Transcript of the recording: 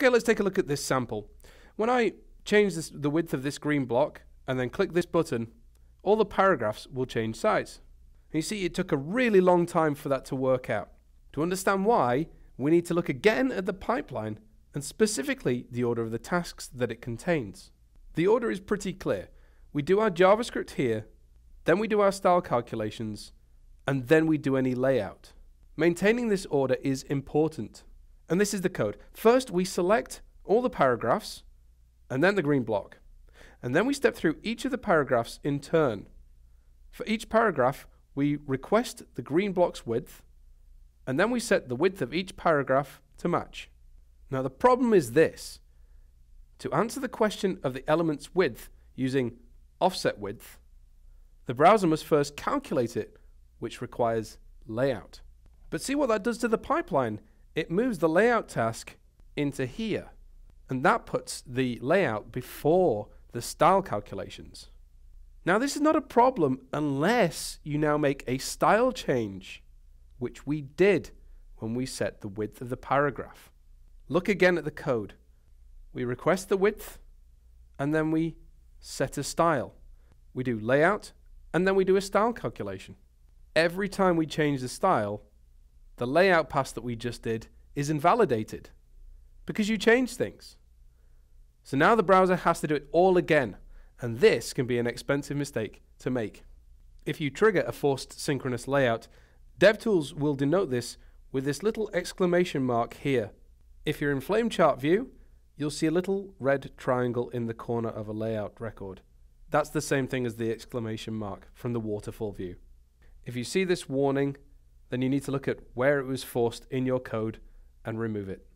Okay, let's take a look at this sample. When I change this, the width of this green block and then click this button, all the paragraphs will change size. And you see, it took a really long time for that to work out. To understand why, we need to look again at the pipeline and specifically the order of the tasks that it contains. The order is pretty clear. We do our JavaScript here, then we do our style calculations, and then we do any layout. Maintaining this order is important. And this is the code. First, we select all the paragraphs, and then the green block. And then we step through each of the paragraphs in turn. For each paragraph, we request the green block's width, and then we set the width of each paragraph to match. Now the problem is this. To answer the question of the element's width using offset width, the browser must first calculate it, which requires layout. But see what that does to the pipeline. It moves the layout task into here, and that puts the layout before the style calculations. Now this is not a problem unless you now make a style change, which we did when we set the width of the paragraph. Look again at the code. We request the width, and then we set a style. We do layout, and then we do a style calculation. Every time we change the style, the layout pass that we just did is invalidated because you changed things. So now the browser has to do it all again, and this can be an expensive mistake to make. If you trigger a forced synchronous layout, DevTools will denote this with this little exclamation mark here. If you're in Flamechart view, you'll see a little red triangle in the corner of a layout record. That's the same thing as the exclamation mark from the waterfall view. If you see this warning, then you need to look at where it was forced in your code and remove it.